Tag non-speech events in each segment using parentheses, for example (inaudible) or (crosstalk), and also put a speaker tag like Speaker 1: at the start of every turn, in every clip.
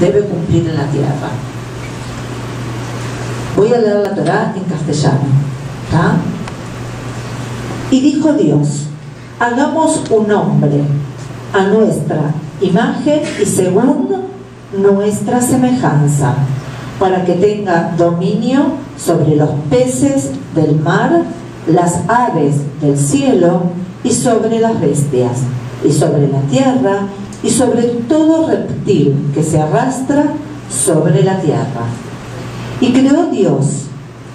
Speaker 1: debe cumplir en la tierra. Voy a leer la Torah en castellano. ¿tá? Y dijo Dios, hagamos un hombre a nuestra imagen y según nuestra semejanza, para que tenga dominio sobre los peces del mar, las aves del cielo y sobre las bestias, y sobre la tierra, y sobre todo reptil que se arrastra sobre la tierra. Y creó Dios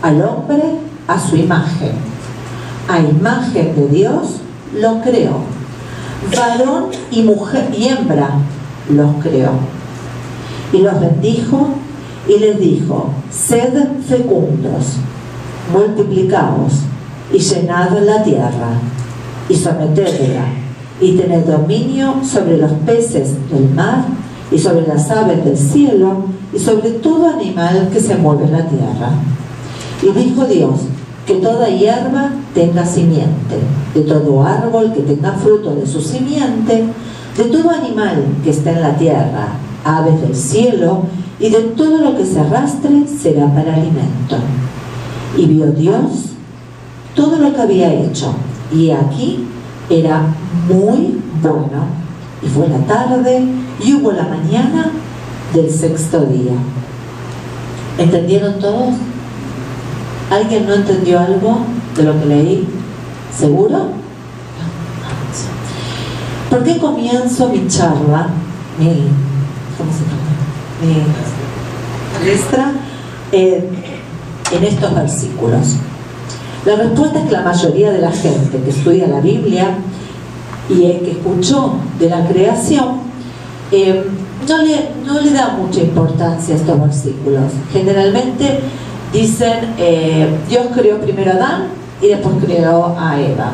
Speaker 1: al hombre a su imagen. A imagen de Dios lo creó. Varón y mujer y hembra los creó. Y los bendijo y les dijo, sed fecundos, multiplicaos y llenad la tierra y sometedla y tened dominio sobre los peces del mar y sobre las aves del cielo y sobre todo animal que se mueve en la tierra. Y dijo Dios, que toda hierba tenga simiente, de todo árbol que tenga fruto de su simiente, de todo animal que esté en la tierra, aves del cielo, y de todo lo que se arrastre será para alimento. Y vio Dios todo lo que había hecho, y aquí era muy bueno. Y fue la tarde, y hubo la mañana del sexto día. ¿Entendieron todos? ¿Alguien no entendió algo de lo que leí? ¿Seguro? ¿Por qué comienzo mi charla, mi, ¿cómo muestra eh, en estos versículos? La respuesta es que la mayoría de la gente que estudia la Biblia y el que escuchó de la creación eh, no, le, da mucha importancia a estos versículos. Generalmente dicen eh, Dios creó primero a Adán y después creó a Eva.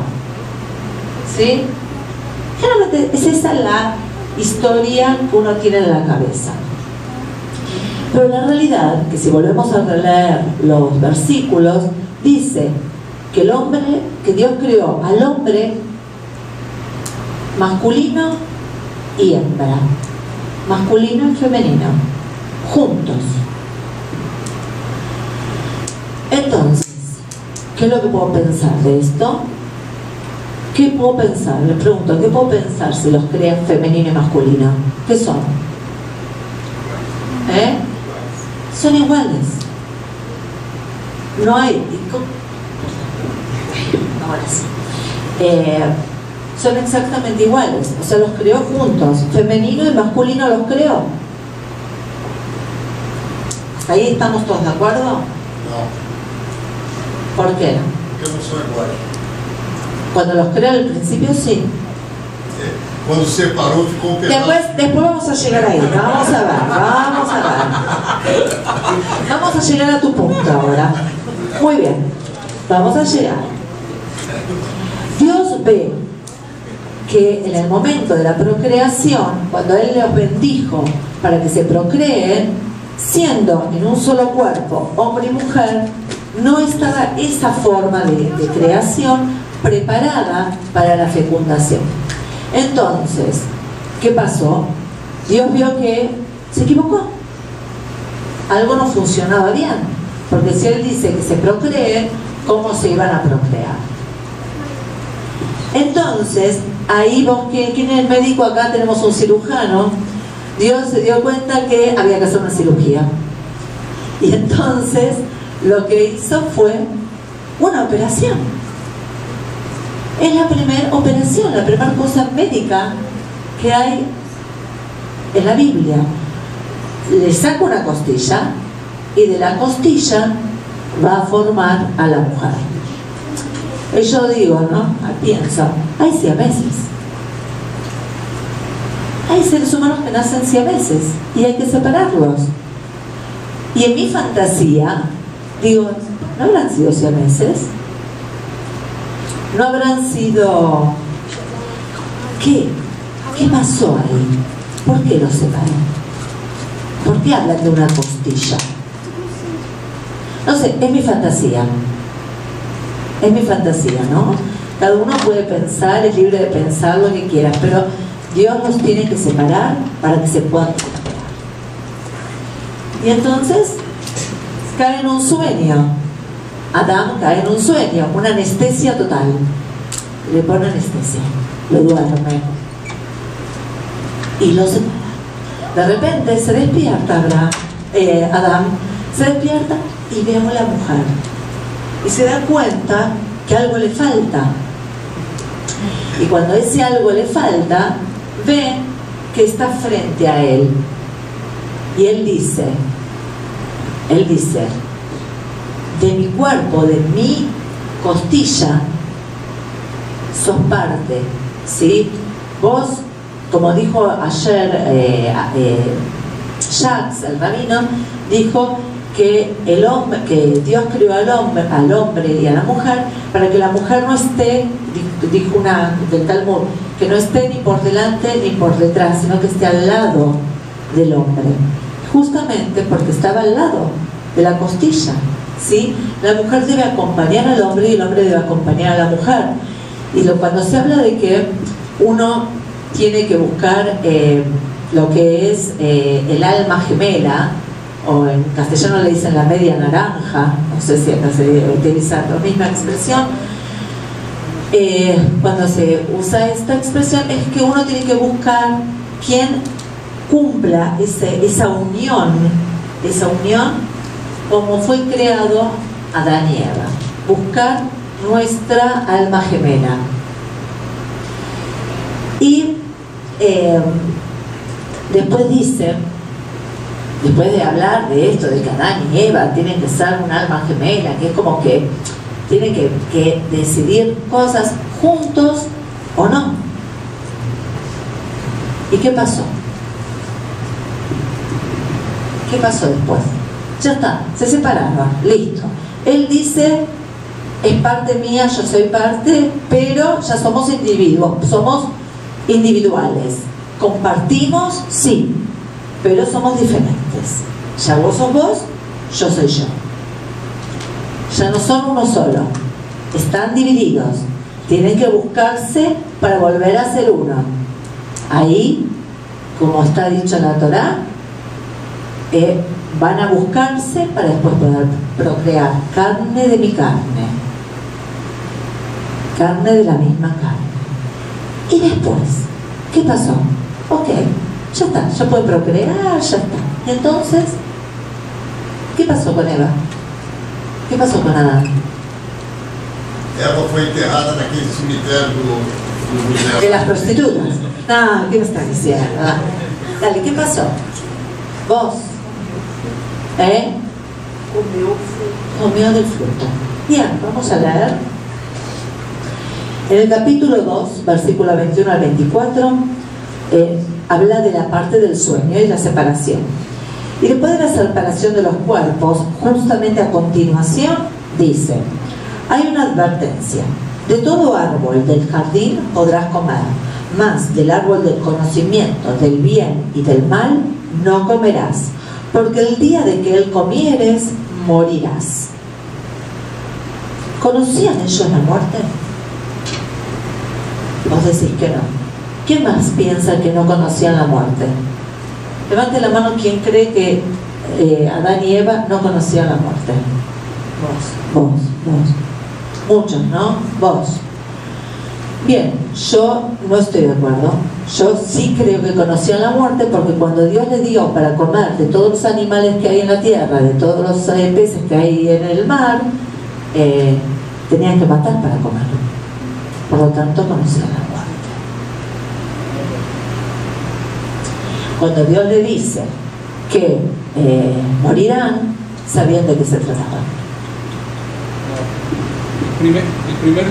Speaker 1: ¿Sí? Generalmente es esa la historia que uno tiene en la cabeza. Pero la realidad, que si volvemos a releer los versículos, dice que el hombre, que Dios creó al hombre masculino y hembra, masculino y femenino, juntos. Entonces, ¿qué es lo que puedo pensar de esto? ¿Qué puedo pensar? Les pregunto, ¿qué puedo pensar si los crean femenino y masculino? ¿Qué son? ¿Eh? Son iguales. No hay... (laughs) Ahora sí. Eh, son exactamente iguales, o sea, los creó juntos, femenino y masculino los creó. Ahí estamos todos de acuerdo.
Speaker 2: No,
Speaker 1: ¿Por qué?
Speaker 2: porque no son iguais.
Speaker 1: Cuando los creó al principio sí.
Speaker 2: É, Quando separou, ficou um pedaço.
Speaker 1: Después, después vamos a llegar ahí, vamos a ver, vamos a ver. Vamos a llegar a tu punto ahora. Muy bien, vamos a llegar. Dios ve que en el momento de la procreación, cuando Él los bendijo para que se procreen, siendo en un solo cuerpo, hombre y mujer, no estaba esa forma de, de creación preparada para la fecundación. Entonces, ¿qué pasó? Dios vio que se equivocó. Algo no funcionaba bien. Porque si Él dice que se procreen, ¿cómo se iban a procrear? Entonces, ahí vos, ¿quién quién es el médico? Acá tenemos un cirujano. Dios se dio cuenta que había que hacer una cirugía. Y entonces lo que hizo fue una operación. Es la primera operación, la primera cosa médica que hay en la Biblia. Le saca una costilla y de la costilla va a formar a la mujer. Y yo digo, ¿no? Pienso, hay siameses. Hay seres humanos que nacen siameses y hay que separarlos. Y en mi fantasía, digo, ¿no habrán sido siameses? ¿No habrán sido... ¿Qué? ¿Qué pasó ahí? ¿Por qué los separó? ¿Por qué hablan de una costilla? No sé, es mi fantasía. Es mi fantasía, ¿no? Cada uno puede pensar, es libre de pensar lo que quiera, pero Dios los tiene que separar para que se puedan. Y entonces cae en un sueño. Adán cae en un sueño, una anestesia total. Le pone anestesia, lo duerme. Y lo separa. De repente se despierta eh, Adán, se despierta y ve a la mujer. Y se da cuenta que algo le falta. Y cuando ese algo le falta, ve que está frente a él. Y él dice, él dice, de mi cuerpo, de mi costilla, sos parte, ¿sí? Vos, como dijo ayer eh, eh, el dijo que el hombre, que Dios creó al hombre, al hombre y a la mujer para que la mujer no esté, dijo una del Talmud, que no esté ni por delante ni por detrás, sino que esté al lado del hombre. Justamente porque estaba al lado de la costilla. ¿sí? La mujer debe acompañar al hombre y el hombre debe acompañar a la mujer. Y lo, cuando se habla de que uno tiene que buscar eh, lo que es eh, el alma gemela, o en castellano le dicen la media naranja, no sé si acá se utiliza la misma expresión, eh, cuando se usa esta expresión es que uno tiene que buscar quien cumpla esa unión, esa unión como fue creado Adán y Eva, buscar nuestra alma gemela. Y eh, después dice, después de hablar de esto, de que Adán y Eva tienen que ser un alma gemela, que es como que tienen que, decidir cosas juntos o no. ¿Y qué pasó? ¿Qué pasó después? Ya está, se separaron, listo. Él dice, es parte mía, yo soy parte, pero ya somos individuos, somos individuales. Compartimos, sí, pero somos diferentes. Ya vos sos vos, yo soy yo. Ya no son uno solo, están divididos. Tienen que buscarse para volver a ser uno. Ahí, como está dicho en la Torah, eh, van a buscarse para después poder procrear carne de mi carne, carne de la misma carne. Y después, ¿qué pasó? Ok, ya está, ya puede procrear, ya está. Y entonces, ¿qué pasó con Eva? ¿Qué pasó con Adán?
Speaker 2: Eva fue enterrada en aquel cementerio
Speaker 1: de las prostitutas. No, ¿qué me estás diciendo? Dale, ¿qué pasó? Vos. ¿Eh? Comió del fruto. Bien, vamos a leer. En el capítulo 2, versículo 21 al 24, eh, habla de la parte del sueño y la separación. Y después de la separación de los cuerpos, justamente a continuación, dice, hay una advertencia, de todo árbol del jardín podrás comer, mas del árbol del conocimiento del bien y del mal no comerás, porque el día de que él comieres, morirás. ¿Conocían ellos la muerte? Vos decís que no. ¿Quién más piensa que no conocían la muerte? Levante la mano quien cree que eh, Adán y Eva no conocían la muerte. Vos, vos, vos. Muchos, ¿no? Vos. Bien, yo no estoy de acuerdo. Yo sí creo que conocían la muerte porque cuando Dios le dio para comer de todos los animales que hay en la tierra, de todos los eh, peces que hay en el mar, eh, tenían que matar para comer. Por lo tanto, conocían la muerte. Cuando Dios le dice que eh, morirán, sabiendo de qué se trataba.
Speaker 3: El primer,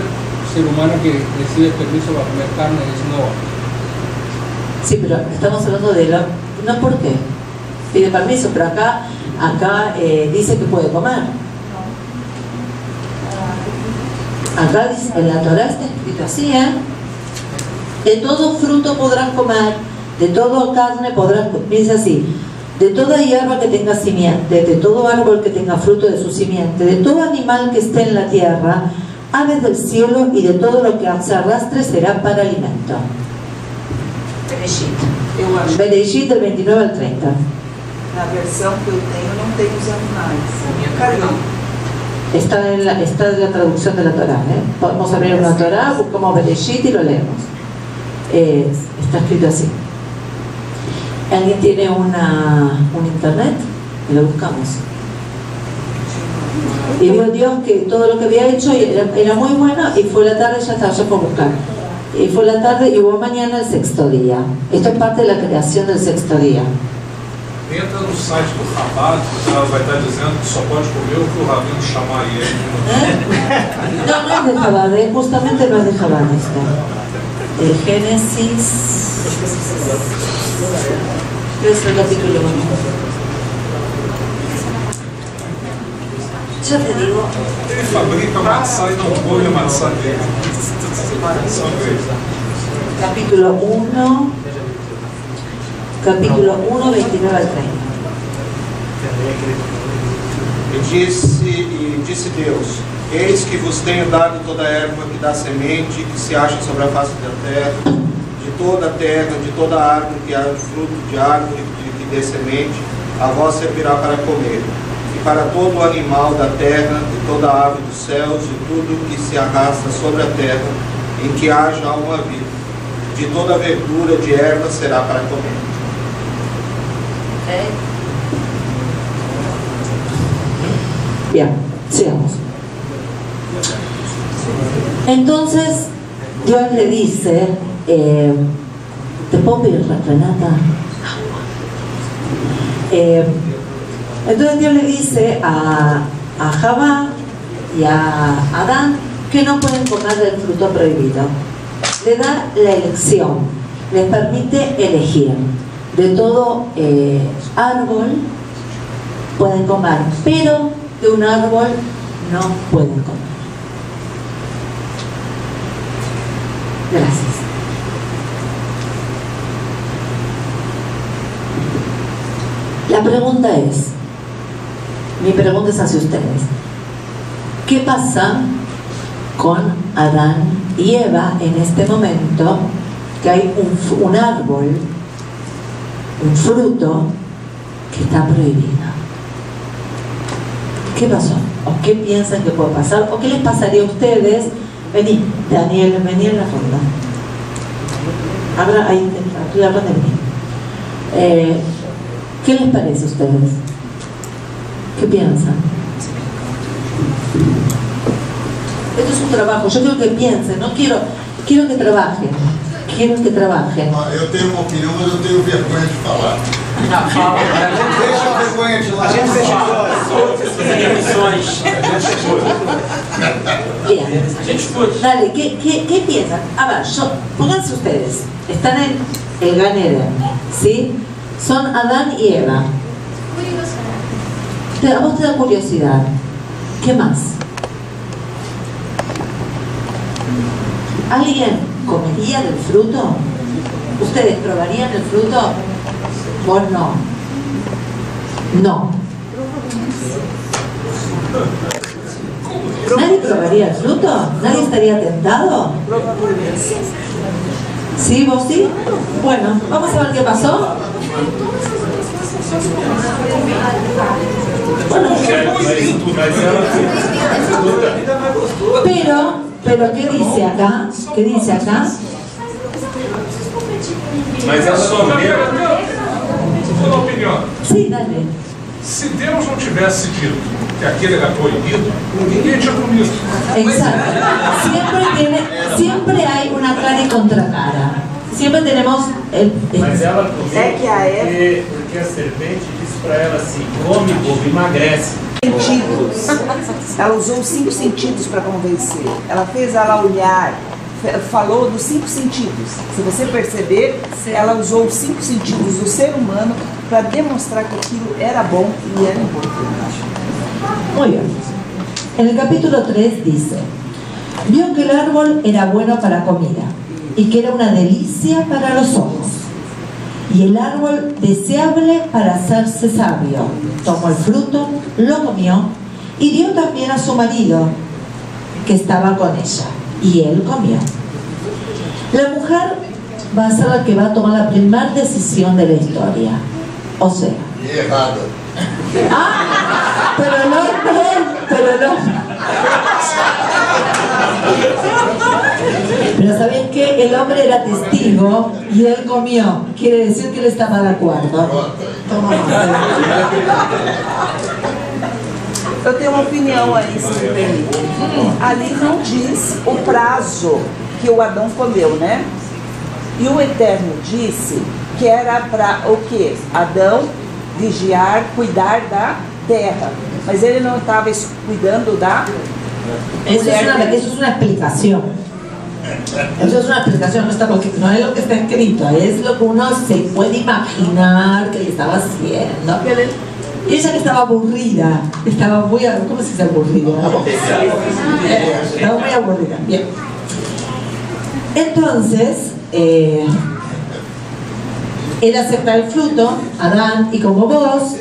Speaker 3: ser humano que recibe permiso para comer carne es Noah.
Speaker 1: Sí, pero estamos hablando de lo... No, ¿por qué? Pide permiso, pero acá, acá eh, dice que puede comer. Acá en la Torah está escrito así, ¿eh? De todo fruto podrán comer, de toda carne podrás, dice así, de toda hierba que tenga simiente, de todo árbol que tenga fruto de su simiente, de todo animal que esté en la tierra, aves del cielo y de todo lo que se arrastre será para alimento. Bereshit, del 29 al 30.
Speaker 4: Na versão que eu tenho, não tem os animais. Cadê?
Speaker 1: Está en la, está en la traducción de la Torah. ¿eh? Podemos abrir una Torah, buscamos Bereshit y lo leemos. Eh, está escrito así. ¿Alguien tiene una, un internet? Y lo buscamos. Y vio Dios que todo lo que había hecho era, era muy bueno y fue la tarde, ya estaba yo por buscar. Y fue la tarde y hubo mañana el sexto día. Esto es parte de la creación del sexto día.
Speaker 5: Entra no site do Rabat, ela vai estar dizendo que só pode comer o que o Rabino chamar ele (laughs)
Speaker 1: No, no es de Jabad, eh, justamente no es de esto. El Génesis. ¿Qué es el capítulo 1? Ya te digo,
Speaker 5: Ele fabrica maçã e não come a
Speaker 1: capítulo 1, capítulo 1, 29 al 30.
Speaker 6: E disse, e disse Deus: Eis que vos tenho dado toda a erva que dá semente, que se acha sobre a face da terra, de toda a terra, de toda a árvore que há fruto de árvore que, que dê semente, a vós servirá para comer. E para todo o animal da terra, e toda a ave dos céus, e tudo que se arrasta sobre a terra, em que haja uma vida. De toda a verdura de erva será para comer.
Speaker 1: Bien, sigamos. Entonces, Dios le dice, eh, ¿te puedo pedir, Renata? Eh, entonces Dios le dice a, a Jabá y a Adán que no pueden comer del fruto prohibido. Le da la elección, les permite elegir. De todo eh, árbol pueden comer, pero de un árbol no pueden comer. Gracias. La pregunta es, mi pregunta es hacia ustedes, ¿qué pasa con Adán y Eva en este momento que hay un, árbol, un fruto que está prohibido? ¿Qué pasó? ¿O qué piensan que puede pasar? ¿O qué les pasaría a ustedes? Vení, Daniel, vení en la fonda. Habla ahí, estoy hablando de mí. Eh, ¿Qué les parece a ustedes? ¿Qué piensan? Esto es un trabajo, yo quiero que piensen, no quiero, quiero que trabajen, quiero que trabajen.
Speaker 2: Ó, Eu tenho uma opinião, mas eu tenho vergonha de falar. Deixa a vergonha de lado.
Speaker 1: Bien. Dale, ¿qué, qué, qué piensan? A ver, yo, pónganse ustedes. Están en el Gan Eden, ¿sí? Son Adán y Eva. Te, a vos te da curiosidad. ¿Qué más? ¿Alguien comería del fruto? ¿Ustedes probarían el fruto? Vos no. No. ¿Nadie probaría el fruto? ¿Nadie estaría tentado? ¿Sí? ¿Vos sí? Bueno, vamos a ver qué pasó. Bueno, pero, pero ¿qué dice acá? ¿Qué dice acá?
Speaker 5: Mas é só ler. Vou dar uma opinião.
Speaker 1: Sí, dale.
Speaker 5: Se Deus não tivesse dito que aquele era proibido, ninguém tinha comido.
Speaker 1: Tiene, siempre hay una cara y contracara. Siempre tenemos el,
Speaker 7: Mas ela comeu
Speaker 4: É que a
Speaker 7: porque, porque a serpente disse para ela assim, come, bobo, emagrece.
Speaker 4: Sentidos. Ela usou os cinco sentidos para convencer. Ela fez ela olhar, falou dos cinco sentidos. Se você perceber, ela usou os cinco sentidos do ser humano para demonstrar que aquilo era bom e era importante.
Speaker 1: Muy bien. En el capítulo 3 dice, vio que el árbol era bueno para comida y que era una delicia para los ojos y el árbol deseable para hacerse sabio. Tomó el fruto, lo comió y dio también a su marido que estaba con ella y él comió. La mujer va a ser la que va a tomar la primera decisión de la historia. O sea. Ah, pero no, no, pero no. Pero ¿saben qué? El hombre era testigo y él comió. Quiere decir que él estaba de acuerdo. Toma
Speaker 4: Eu tenho uma opinião aí, se me permite. Ali não diz o prazo que o Adão comeu, né? E o Eterno disse que era para o quê? Adão vigiar, cuidar da terra. Mas ele não estava cuidando da
Speaker 1: Eso es, una, eso es una explicación. Eso es una explicación, no, está porque, no es lo que está escrito, es lo que uno se puede imaginar que le estaba haciendo. Y ella que estaba aburrida, estaba muy, ¿cómo se dice aburrida? Estaba muy aburrida, bien. Entonces, eh, él acepta el fruto, Adán, y como vos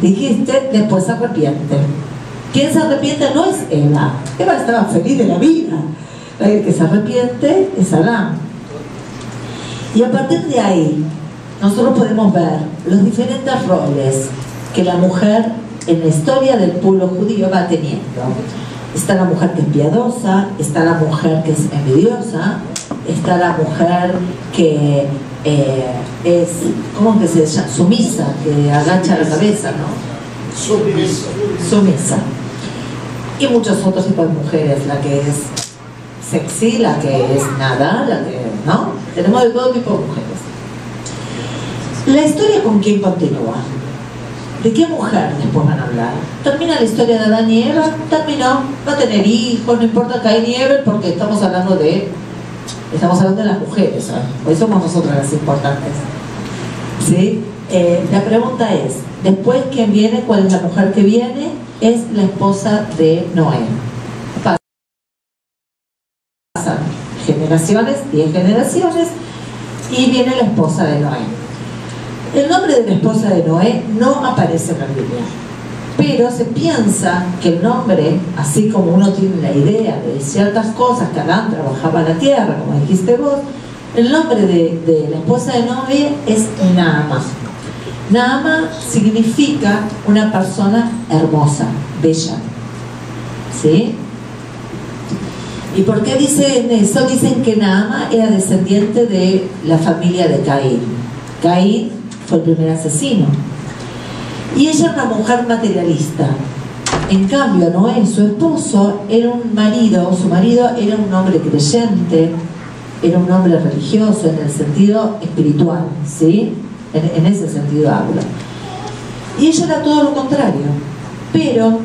Speaker 1: dijiste, después se arrepiente. Quien se arrepiente no es Eva. Eva estaba feliz de la vida. El que se arrepiente es Adán. Y a partir de ahí, nosotros podemos ver los diferentes roles que la mujer en la historia del pueblo judío va teniendo. Está la mujer que es piadosa, está la mujer que es envidiosa, está la mujer que eh, es, ¿cómo que se llama? Sumisa, que agacha la cabeza, ¿no?
Speaker 2: Sumisa.
Speaker 1: Sumisa. Y muchos otros tipos de mujeres, la que es sexy, la que es nada, la que, ¿no? Tenemos de todo tipo de mujeres. La historia con quién continúa. ¿De qué mujer después van a hablar? Termina la historia de Adán y Eva, terminó, a tener hijos, no importa Caín y Eva, porque estamos hablando de estamos hablando de las mujeres, ¿eh? hoy somos nosotras las importantes. ¿Sí? Eh, la pregunta es, después quién viene, cuál es la mujer que viene, es la esposa de Noé. Pasan generaciones, 10 generaciones, y viene la esposa de Noé. El nombre de la esposa de Noé no aparece en la Biblia, pero se piensa que el nombre, así como uno tiene la idea de ciertas cosas que Adán trabajaba la tierra, como dijiste vos, el nombre de, la esposa de Noé es Naama. Naama significa una persona hermosa, bella. ¿Sí? ¿Y por qué dicen eso? Dicen que Naama era descendiente de la familia de Caín. Caín fue el primer asesino. Y ella era una mujer materialista. En cambio, Noé, su esposo, era un marido, su marido era un hombre creyente, era un hombre religioso en el sentido espiritual, ¿sí? En, ese sentido hablo. Y ella era todo lo contrario. Pero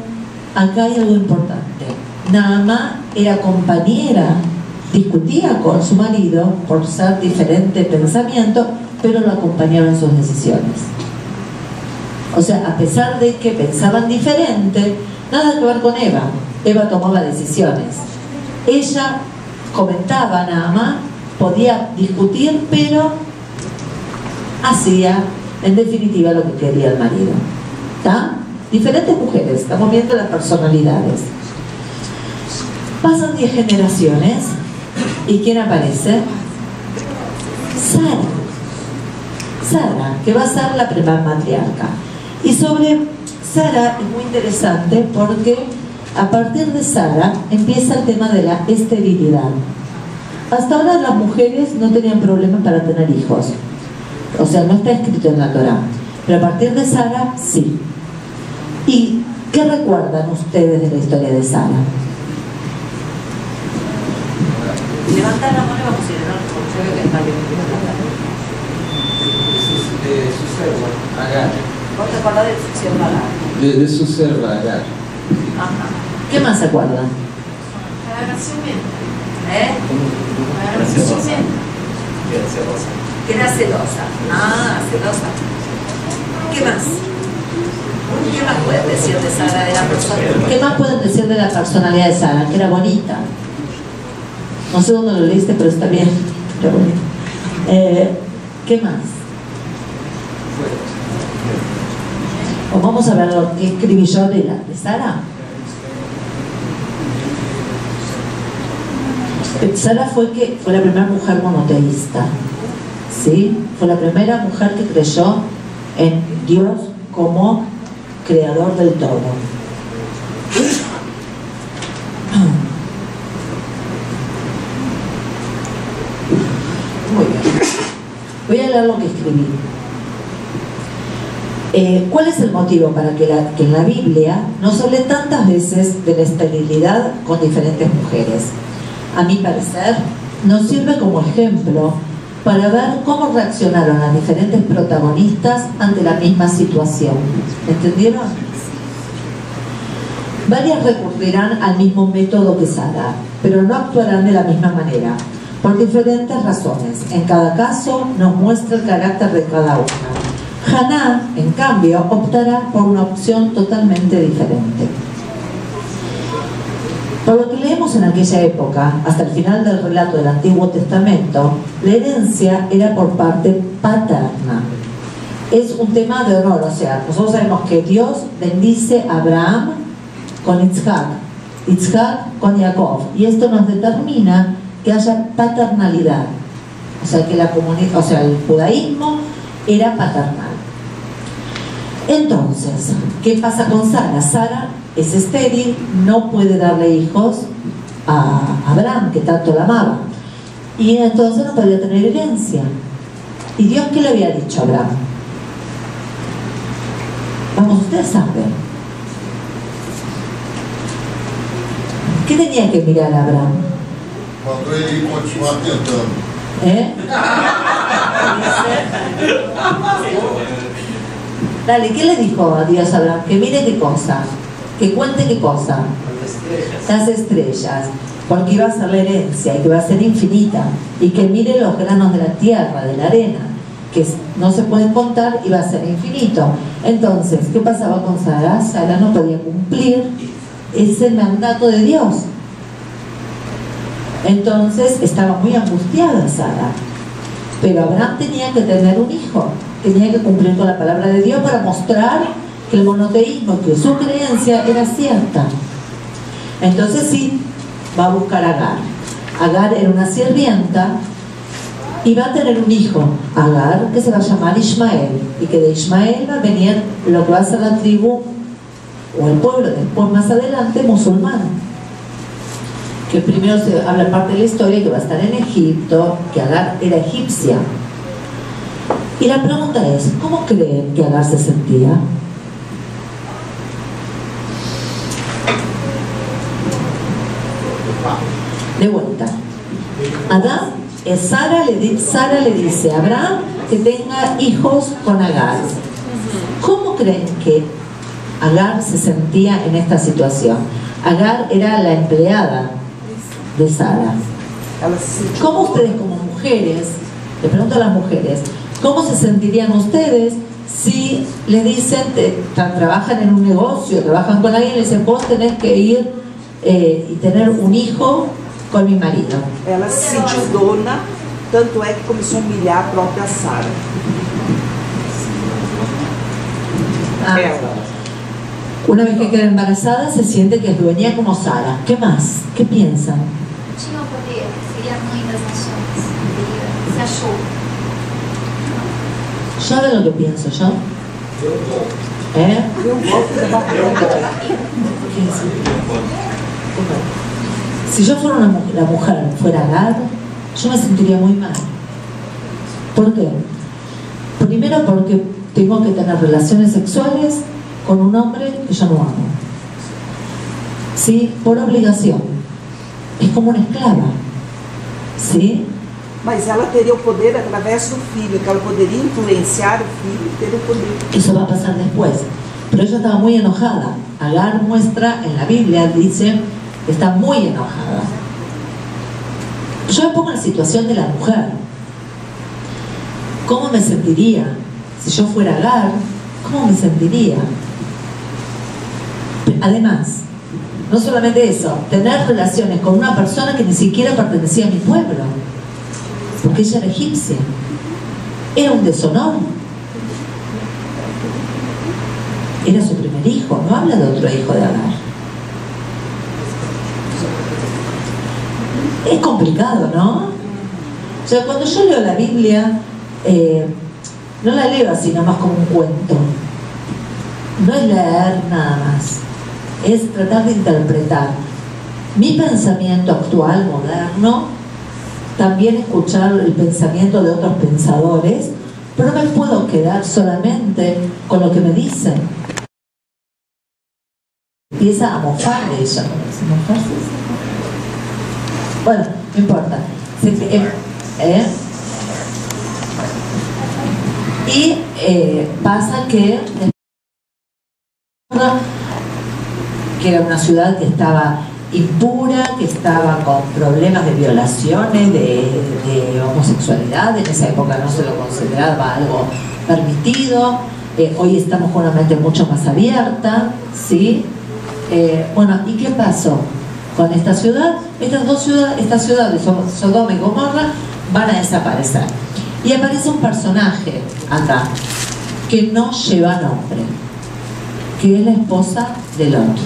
Speaker 1: acá hay algo importante. Naamá era compañera, discutía con su marido por ser diferente pensamiento, pero lo acompañaba en sus decisiones. O sea, a pesar de que pensaban diferente, nada que ver con Eva. Eva tomaba decisiones. Ella comentaba nada más, podía discutir, pero hacía, en definitiva, lo que quería el marido. ¿Está? Diferentes mujeres, estamos viendo las personalidades. Pasan 10 generaciones y ¿quién aparece? Sara. Sara, que va a ser la primera matriarca. Y sobre Sara es muy interesante porque a partir de Sara empieza el tema de la esterilidad. Hasta ahora las mujeres no tenían problemas para tener hijos. O sea, no está escrito en la Torah. Pero a partir de Sara, sí. ¿Y qué recuerdan ustedes de la historia de Sara? Levanta la mano y vamos a ir, yo veo que está bien.
Speaker 8: de su serva, Agar.
Speaker 1: ¿Vos te acordás de su sierva Agar?
Speaker 8: De, su serva, Agar.
Speaker 1: Ajá. ¿Qué más se acuerdan? ¿Eh? Que era celosa. Ah, celosa. ¿Qué más? ¿Qué más pueden decir de Sara de la? ¿Qué más pueden decir de la personalidad de Sara? Que era bonita. No sé dónde lo leíste, pero está bien. Era bonita. Eh, ¿Qué más? O vamos a ver lo que escribí yo de, la, de Sara. Sara fue, que, fue la primera mujer monoteísta. Fue la primera mujer que creyó en Dios como creador del todo. Muy bien. Voy a leer lo que escribí. Eh, ¿Cuál es el motivo para que, que en la Biblia nos hable tantas veces de la esterilidad con diferentes mujeres? A mi parecer, nos sirve como ejemplo para ver cómo reaccionaron las diferentes protagonistas ante la misma situación. ¿Entendieron? Varias recurrirán al mismo método que Sara, pero no actuarán de la misma manera, por diferentes razones. En cada caso nos muestra el carácter de cada una. Haná, en cambio, optará por una opción totalmente diferente. Por lo que leemos en aquella época, hasta el final del relato del Antiguo Testamento, la herencia era por parte paterna. Es un tema de honor, o sea, nosotros sabemos que Dios bendice a Abraham con Isaac, Isaac con Jacob, y esto nos determina que haya paternalidad, o sea, que la o sea, el judaísmo era paternal. Entonces, ¿qué pasa con Sara? Sara es estéril, no puede darle hijos a Abraham, que tanto la amaba. Y entonces no podía tener herencia. ¿Y Dios qué le había dicho a Abraham? Vamos, ustedes saben. ¿Qué tenía que mirar Abraham?
Speaker 2: Continuar tentando.
Speaker 1: ¿Eh? (laughs) Dale, ¿qué le dijo a Dios a Abraham? Que mire qué cosa, que cuente qué cosa. Las estrellas, porque iba a ser la herencia y que va a ser infinita. Y que mire los granos de la tierra, de la arena, que no se pueden contar y va a ser infinito. Entonces, ¿qué pasaba con Sara? Sara no podía cumplir ese mandato de Dios. Entonces estaba muy angustiada Sara. Pero Abraham tenía que tener un hijo, tenía que cumplir con la palabra de Dios para mostrar el monoteísmo, que su creencia era cierta. Entonces sí, va a buscar a Agar. Agar era una sirvienta y va a tener un hijo, Agar, que se va a llamar Ismael, y que de Ismael va a venir lo que va a ser la tribu o el pueblo después más adelante musulmán que primero se habla parte de la historia que va a estar en Egipto, que Agar era egipcia. Y la pregunta es, ¿cómo creen que Agar se sentía? De vuelta. Adán, eh, Sara, le, di- Sara le dice a Abraham que tenga hijos con Agar. ¿Cómo creen que Agar se sentía en esta situación? Agar era la empleada de Sara. ¿Cómo ustedes como mujeres, le pregunto a las mujeres, ¿cómo se sentirían ustedes si le dicen, te- tra- trabajan en un negocio, trabajan con alguien y le dicen, vos tenés que ir eh, y tener un hijo con mi marido?
Speaker 4: Ela se sentiu dona, tanto é que começou a humilhar a própria Sara.
Speaker 1: Ah,
Speaker 4: Ela.
Speaker 1: una vez que queda embarazada se siente que es dueña como Sara. ¿Qué más? ¿Qué piensan?
Speaker 9: Tinha o poder, seria a mãe das nações. Se achou.
Speaker 1: ¿Saben lo que pienso yo? ¿Eh?
Speaker 4: Um da barriga.
Speaker 1: Si yo fuera una mu- la mujer, fuera Agar, yo me sentiría muy mal. ¿Por qué? Primero porque tengo que tener relaciones sexuales con un hombre que yo no amo. ¿Sí? Por obligación. Es como una esclava. ¿Sí?
Speaker 4: Mas ela teria o poder através do filho, que ela poderia influenciar o filho e ter o poder.
Speaker 1: Eso va a pasar después. Pero ella estaba muy enojada. Agar muestra en la Biblia, dice, está muy enojada. Yo me pongo en la situación de la mujer. ¿Cómo me sentiría? Si yo fuera Agar, ¿cómo me sentiría? Además, no solamente eso, tener relaciones con una persona que ni siquiera pertenecía a mi pueblo, porque ella era egipcia. Era un deshonor. Era su primer hijo, no habla de otro hijo de Agar. Es complicado, ¿no? O sea, cuando yo leo la Biblia, eh, no la leo así nada más como un cuento. No es leer nada más, es tratar de interpretar mi pensamiento actual, moderno, también escuchar el pensamiento de otros pensadores, pero no me puedo quedar solamente con lo que me dicen. Empieza a mofar de ella. Bueno, no importa. Eh, ¿eh? Y eh, pasa que que era una ciudad que estaba impura, que estaba con problemas de violaciones, de, homosexualidad, en esa época no se lo consideraba algo permitido, hoy estamos con una mente mucho más abierta, ¿sí? Bueno, ¿y qué pasó con esta ciudad? Estas dos ciudades, esta ciudad de Sodoma y Gomorra van a desaparecer. Y aparece un personaje acá, que no lleva nombre, que es la esposa del otro.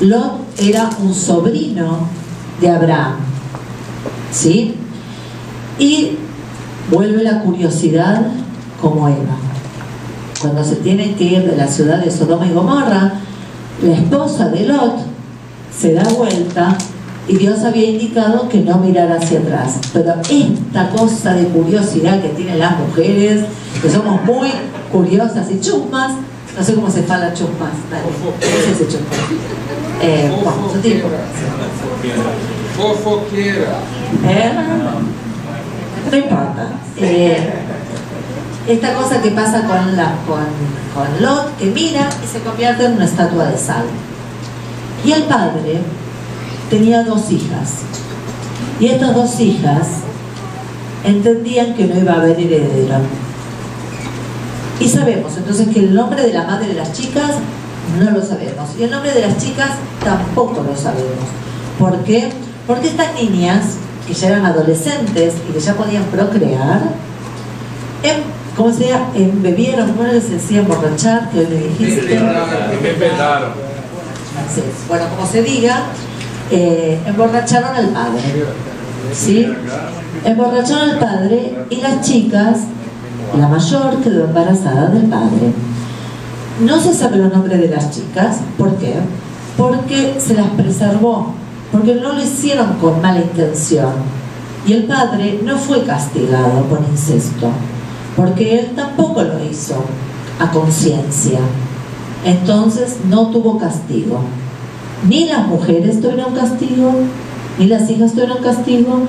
Speaker 1: Lot era un sobrino de Abraham. ¿Sí? Y vuelve la curiosidad como Eva. Cuando se tienen que ir de la ciudad de Sodoma y Gomorra, la esposa de Lot se da vuelta y Dios había indicado que no mirara hacia atrás. Pero esta cosa de curiosidad que tienen las mujeres, que somos muy curiosas y chusmas, no sé cómo se fala chusmas, ¿qué es ese chusmas? Eh,
Speaker 3: Fofoquera.
Speaker 1: ¿Eh? No importa. Eh, esta cosa que pasa con, la, con, con Lot, que mira y se convierte en una estatua de sal. Y el padre tenía dos hijas. Y estas dos hijas entendían que no iba a haber heredero. Y sabemos entonces que el nombre de la madre de las chicas no lo sabemos. Y el nombre de las chicas tampoco lo sabemos. ¿Por qué? Porque estas niñas, que ya eran adolescentes y que ya podían procrear, em, ¿cómo se llama? Embebieron, ¿cómo se decía? Emborrachar, que le dijiste. Sí. Bueno, como se diga, eh, emborracharon al padre. ¿Sí? Emborracharon al padre y las chicas, la mayor quedó embarazada del padre. No se sabe los nombres de las chicas, ¿por qué? Porque se las preservó, porque no lo hicieron con mala intención. Y el padre no fue castigado por incesto, porque él tampoco lo hizo a conciencia. Entonces no tuvo castigo. Ni las mujeres tuvieron castigo, ni las hijas tuvieron castigo,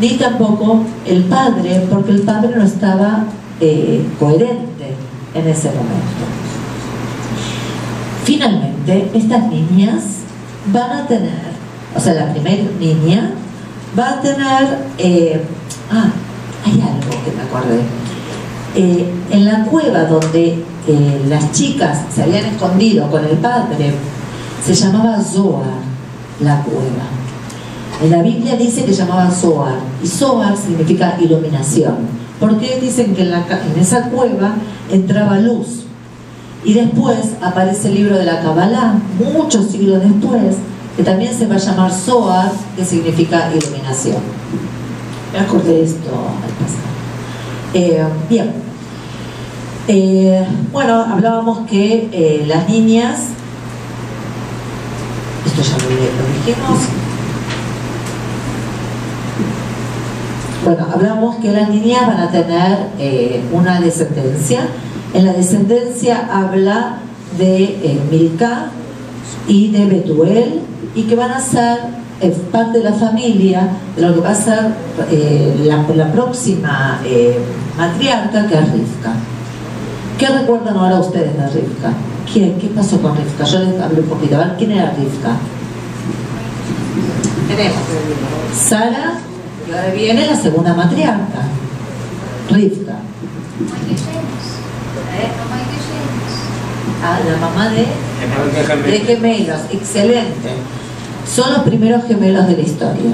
Speaker 1: ni tampoco el padre, porque el padre no estaba eh, coherente en ese momento. Finalmente, estas niñas van a tener, o sea, la primera niña va a tener, eh, ah, hay algo que me acordé. Eh, en la cueva donde eh, las chicas se habían escondido con el padre, se llamaba Zoar, la cueva. En la Biblia dice que llamaba Zoar, y Zoar significa iluminación, porque dicen que en, esa cueva entraba luz, y después aparece el libro de la Kabbalah, muchos siglos después, que también se va a llamar Zohar, que significa iluminación. Me acordé esto al pasar. Eh, bien. Eh, bueno, hablábamos que eh, las niñas, esto ya lo, lo dijimos, bueno, hablamos que las niñas van a tener una descendencia. En la descendencia habla de Milka y de Betuel y que van a ser eh, parte de la familia de lo que va a ser eh, la, próxima matriarca que es Rivka. ¿Qué recuerdan ahora ustedes de Rivka? ¿Qué, ¿Qué pasó con Rivka? Yo les hablé un poquito. A ver, ¿quién era Rivka? Tenemos Sara y ahora viene la segunda matriarca, Rivka. Ah, la mamá de, de gemelos, excelente. Son los primeros gemelos de la historia.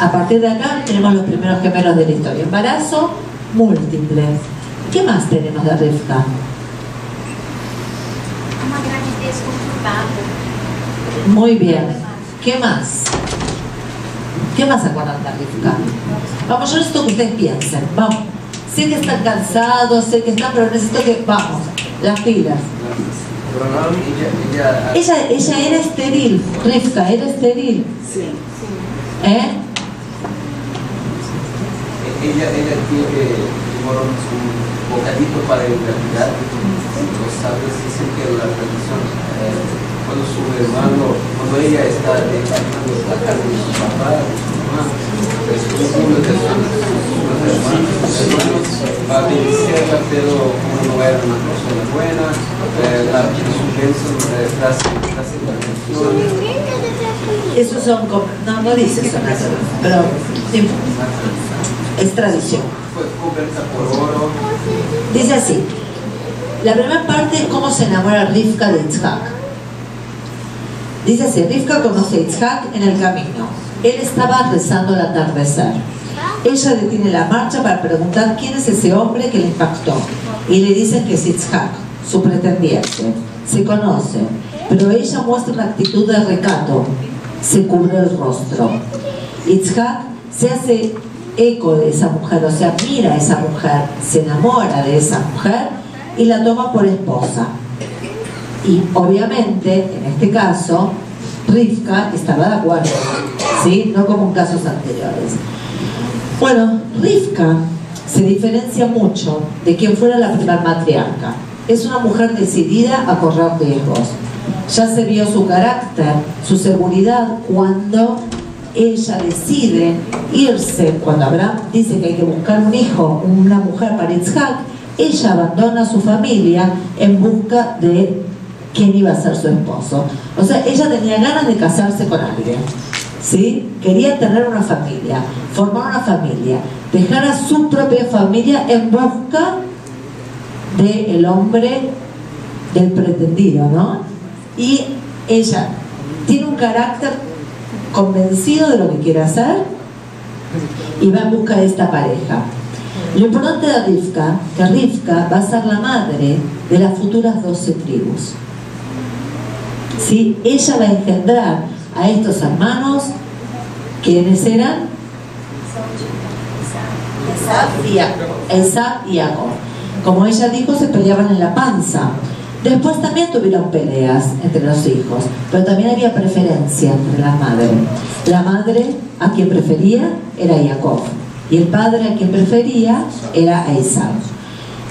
Speaker 1: A partir de acá tenemos los primeros gemelos de la historia. Embarazo múltiple. ¿Qué más tenemos de Rivka? Muy bien. ¿Qué más? ¿Qué más acuerdan de Rivka? Vamos, yo necesito que ustedes piensen. Vamos. sé que están cansados, sé que están, pero necesito que, vamos, las pilas. Ella, ella era estéril, Rivka, era estéril.
Speaker 4: Sí.
Speaker 1: ¿Eh?
Speaker 8: Ella, ella tiene un bocadito para engravidar. Los sabes dicen que la tradición, eh, cuando su hermano, cuando ella está dejando la carne de su papá, de su mamá, después uno de sus, sus hermanos va a bendecirla, pero como no era una persona buena, intervención.
Speaker 1: Esos son, no, no dice eso, pero es tradición. Dice así, la primera parte es cómo se enamora Rivka de Itzhak. Dice así, Rivka conoce a Itzhak en el camino. Él estaba rezando al atardecer. Ella detiene la marcha para preguntar quién es ese hombre que le impactó. Y le dicen que es Itzhak, su pretendiente. Se conoce, pero ella muestra una actitud de recato. Se cubre el rostro. Itzhak se hace eco de esa mujer, o sea, mira a esa mujer, se enamora de esa mujer y la toma por esposa. Y obviamente, en este caso, Rivka estaba de acuerdo, ¿sí? No como en casos anteriores. Bueno, Rivka se diferencia mucho de quien fuera la primera matriarca. Es una mujer decidida a correr riesgos. Ya se vio su carácter, su seguridad cuando ella decide irse, cuando Abraham dice que hay que buscar un hijo, una mujer para Isaac, ella abandona a su familia en busca de quién iba a ser su esposo. O sea, ella tenía ganas de casarse con alguien. ¿Sí? Quería tener una familia, formar una familia, dejar a su propia familia en busca del hombre del pretendido, ¿no? Y ella tiene un carácter convencido de lo que quiere hacer y va en busca de esta pareja. Lo importante de Rivka, que Rivka va a ser la madre de las futuras 12 tribus. ¿Sí? Ella va a engendrar a estos hermanos, quienes eran Esaf y Jacob. Como ella dijo, se peleaban en la panza. Después también tuvieron peleas entre los hijos, pero también había preferencia entre la madre. La madre a quien prefería era Jacob y el padre a quien prefería era Esaú.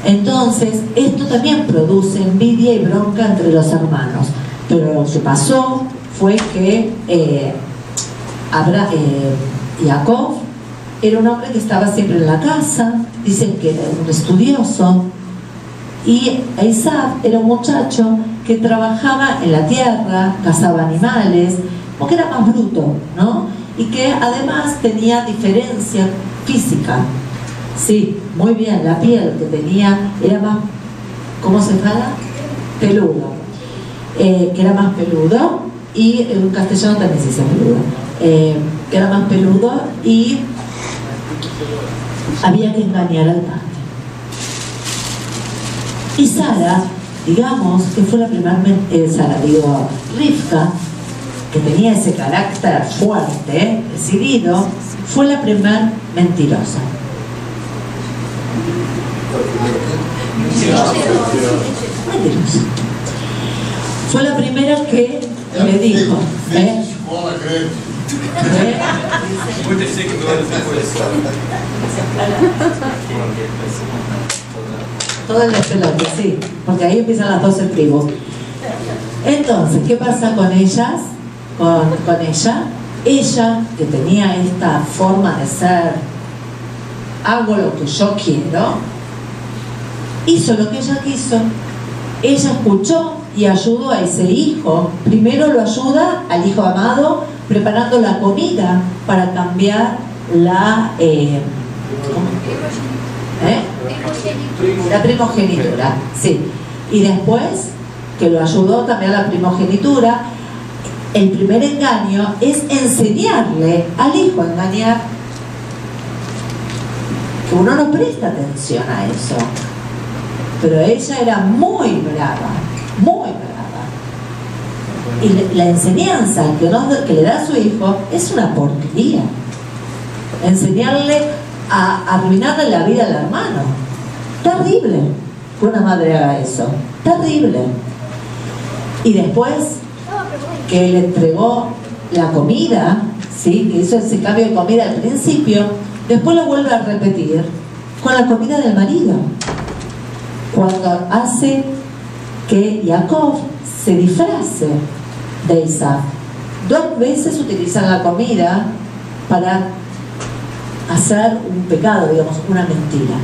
Speaker 1: Entonces, esto también produce envidia y bronca entre los hermanos. Pero lo que pasó fue que eh, Abra- eh, Jacob era un hombre que estaba siempre en la casa, dicen que era un estudioso, y Isaac era un muchacho que trabajaba en la tierra, cazaba animales, porque era más bruto, ¿no? Y que además tenía diferencia física. Sí, muy bien, la piel que tenía era más, ¿cómo se llama? Peludo. Eh, que era más peludo y en castellano también se dice peludo. Eh, que era más peludo y había que engañar al padre. Y Sara, digamos que fue la primera, eh, Sara, digo, Rivka, que tenía ese carácter fuerte, decidido, fue la primera mentirosa. Mentirosa. Fue la primera que le dijo, ¿eh? Todo el despelote, sí, porque ahí empiezan las 12 tribus. Entonces, ¿qué pasa con ellas? Con, con ella. Ella, que tenía esta forma de ser, hago lo que yo quiero, hizo lo que ella quiso. Ella escuchó y ayudó a ese hijo. Primero lo ayuda al hijo amado preparando la comida para cambiar la... eh. ¿Eh? La primogenitura, sí. Y después, que lo ayudó también a la primogenitura, el primer engaño es enseñarle al hijo a engañar. Que uno no presta atención a eso. Pero ella era muy brava, muy brava. Y la enseñanza que, nos- que le da a su hijo es una porquería. Enseñarle a arruinarle la vida al hermano. Terrible que una madre haga eso. Terrible. Y después que le entregó la comida, ¿sí? que hizo ese cambio de comida al principio, después lo vuelve a repetir con la comida del marido. Cuando hace que Jacob se disfrace de Isaac. Dos veces utilizan la comida para hacer un pecado, digamos, una mentira.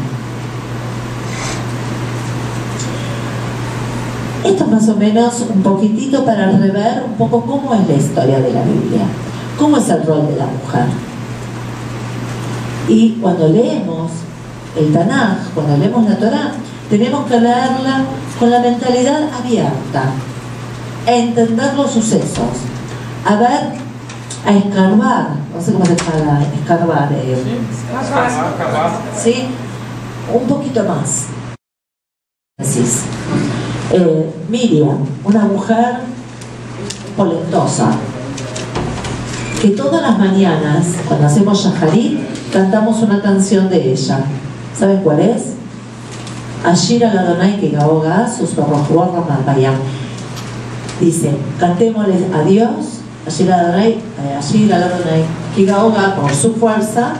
Speaker 1: Esto es más o menos un poquitito para rever un poco cómo es la historia de la Biblia, cómo es el rol de la mujer. Y cuando leemos el Tanaj, cuando leemos la Torah, tenemos que leerla con la mentalidad abierta, a entender los sucesos, a ver, a escarbar, no sé cómo se llama, escarbar, eh, ¿sí? Un poquito más. Eh, Miriam, una mujer polentosa, que todas las mañanas, cuando hacemos Yaharit, cantamos una canción de ella. ¿Saben cuál es? Ashira Ladonai que gaoga sus Bayam. Dice, cantémosle a Dios, Ashira Ladonai, eh, Ashira Ladonai que gaoga por su fuerza,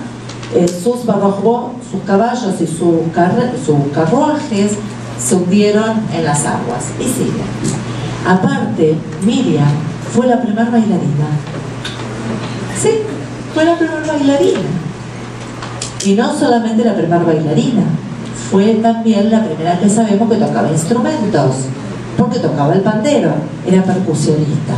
Speaker 1: eh, sus sus caballos y sus carruajes se hundieron en las aguas. Y sigue. Aparte, Miriam fue la primera bailarina. Sí, fue la primera bailarina. Y no solamente la primera bailarina, fue también la primera que sabemos que tocaba instrumentos, porque tocaba el pandero, era percusionista.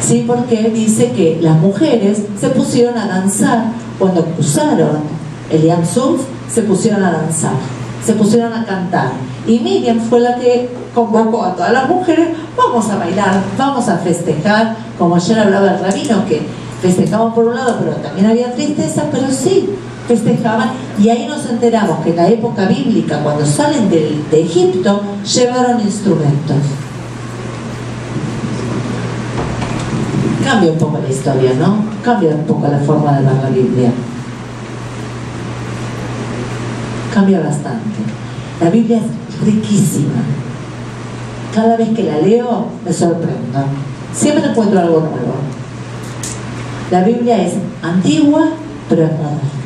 Speaker 1: Sí, porque dice que las mujeres se pusieron a danzar cuando cruzaron el Yamsuf se pusieron a danzar, se pusieron a cantar. Y Miriam fue la que convocó a todas las mujeres, vamos a bailar, vamos a festejar, como ayer hablaba el rabino, que festejaban por un lado, pero también había tristeza, pero sí, festejaban. Y ahí nos enteramos que en la época bíblica, cuando salen de, Egipto, llevaron instrumentos. Cambia un poco la historia, ¿no? Cambia un poco la forma de ver la Biblia. cambia bastante. La Biblia es riquísima. Cada vez que la leo me sorprendo. Siempre encuentro algo nuevo. La Biblia es antigua, pero es moderna.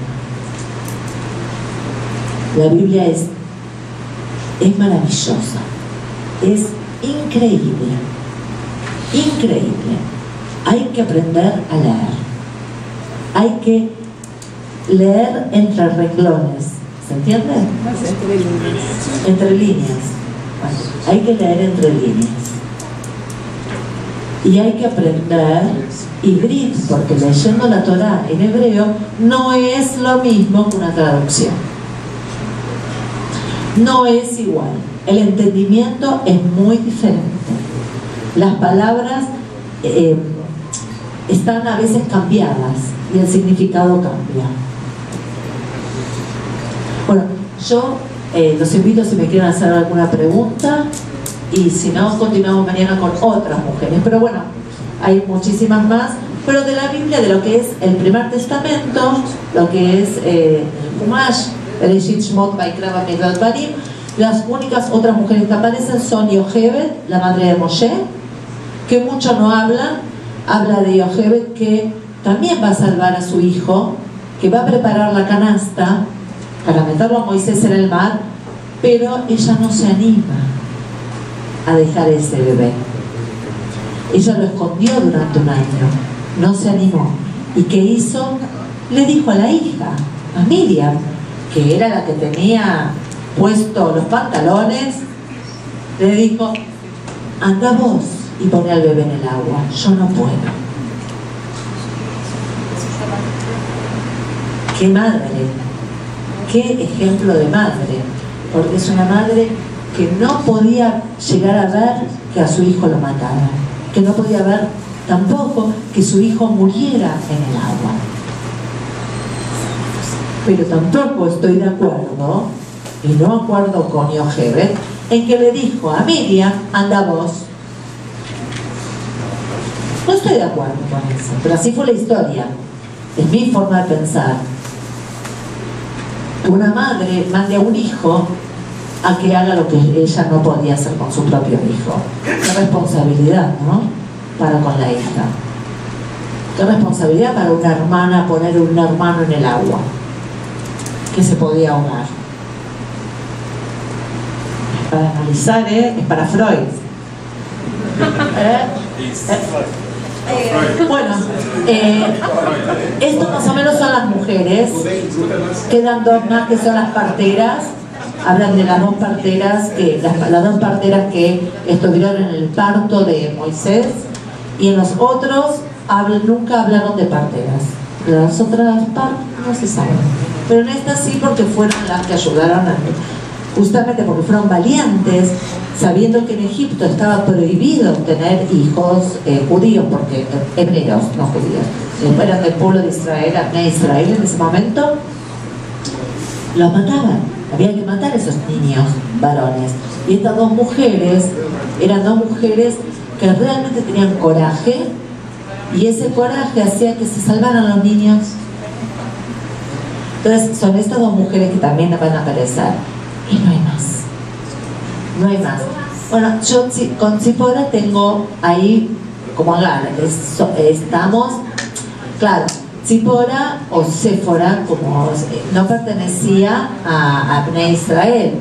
Speaker 1: La Biblia es, es maravillosa. Es increíble. Increíble. Hay que aprender a leer. Hay que leer entre renglones ¿Se entiende? Entre líneas. Entre líneas. hay que leer entre líneas. Y hay que aprender hibrid, porque leyendo la Torah en hebreo no es lo mismo que una traducción. No es igual. El entendimiento es muy diferente. Las palabras eh, están a veces cambiadas y el significado cambia. Bueno, yo eh, los invito si me quieren hacer alguna pregunta y si no, continuamos mañana con otras mujeres. Pero bueno, hay muchísimas más. Pero de la Biblia, de lo que es el primer testamento, lo que es eh, el Kumash, el Shmot, Baikrava, Barim, las únicas otras mujeres que aparecen son Yohebed, la madre de Moshe, que mucho no habla, habla de Yohebed que también va a salvar a su hijo, que va a preparar la canasta para meterlo a Moisés en el mar, pero ella no se anima a dejar ese bebé. Ella lo escondió durante un año, no se animó. ¿Y qué hizo? Le dijo a la hija, a Miriam, que era la que tenía puesto los pantalones, le dijo, anda vos y pone al bebé en el agua, yo no puedo. ¡Qué madre! qué ejemplo de madre, porque es una madre que no podía llegar a ver que a su hijo lo matara, que no podía ver tampoco que su hijo muriera en el agua. Pero tampoco estoy de acuerdo, y no acuerdo con Yohebed, en que le dijo a Miriam, anda vos. No estoy de acuerdo con eso, pero así fue la historia. es mi forma de pensar, que una madre mande a un hijo a que haga lo que ella no podía hacer con su propio hijo. Qué responsabilidad, ¿no? Para con la hija. Qué responsabilidad para una hermana poner un hermano en el agua, que se podía ahogar. Para analizar, ¿eh? Es para Freud. ¿Eh? Bueno, eh, esto más o menos son las mujeres. Quedan dos más que son las parteras. Hablan de las dos parteras que las, las dos parteras que estuvieron en el parto de Moisés y en los otros hablan, nunca hablaron de parteras. Las otras partes no se saben. Pero en esta sí porque fueron las que ayudaron a justamente porque fueron valientes, sabiendo que en Egipto estaba prohibido tener hijos eh, judíos, porque hebreos, no judíos, eh, eran del pueblo de Israel, de Israel en ese momento, los mataban, había que matar a esos niños varones. Y estas dos mujeres eran dos mujeres que realmente tenían coraje y ese coraje hacía que se salvaran los niños. Entonces son estas dos mujeres que también van a aparecer y no hay más. No hay más. Bueno, yo con Cipora tengo ahí como agarre, estamos, claro, Cipora o Séfora como no pertenecía a, a Israel.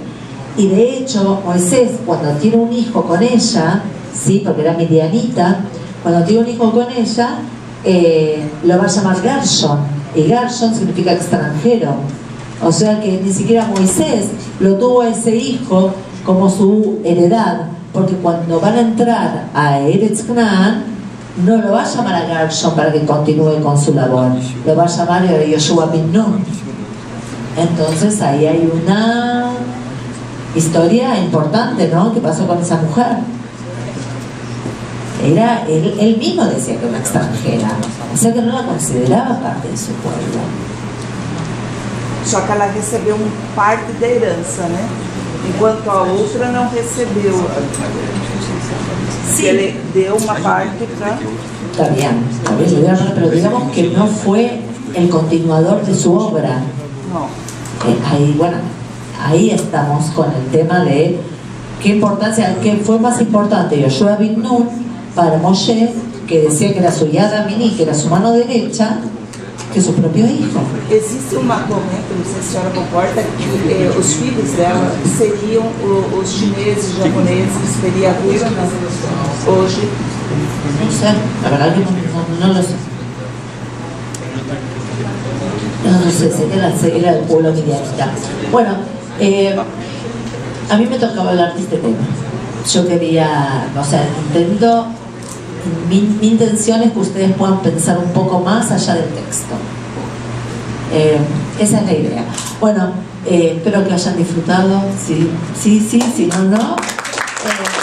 Speaker 1: Y de hecho, Moisés, cuando tiene un hijo con ella, sí, porque era medianita, cuando tiene un hijo con ella, eh, lo va a llamar Gershon. Y Gershon significa extranjero. O sea que ni siquiera Moisés lo tuvo a ese hijo como su heredad, porque cuando van a entrar a Eretz no lo va a llamar a Gershon para que continúe con su labor, lo va a llamar a Yoshua bin. Entonces ahí hay una historia importante, ¿no? ¿Qué pasó con esa mujer? Era, él, él mismo decía que era una extranjera, o sea que no la consideraba parte de su pueblo.
Speaker 4: Só que ela recebeu um parte da herança, né? Enquanto a outra não recebeu.
Speaker 1: Sí.
Speaker 4: Ele deu uma parte para.
Speaker 1: Está bien, está bien, pero digamos que no fue el continuador de su obra.
Speaker 4: Não.
Speaker 1: Eh, ahí, bueno, ahí estamos con el tema de qué importancia, qué fue más importante, Yoshua bin Nun para Moshe, que decía que era su Yada Mini, que era su mano derecha, que su propio hijo.
Speaker 4: Existe uma corrente, não sei se a senhora concorda, que eh, os filhos dela seriam o- os chineses, japoneses, seria a Rússia hoje.
Speaker 1: No sé, la verdad que no, no- no lo sé. No, no sé, era el pueblo midianita. Bueno, eh, a mí me tocaba hablar de este tema. Yo quería, o sea, intento, mi, mi intención es que ustedes puedan pensar un poco más allá del texto. Eh, esa es la idea. Bueno, eh, espero que hayan disfrutado. Sí, sí, sí, si no, no. Eh.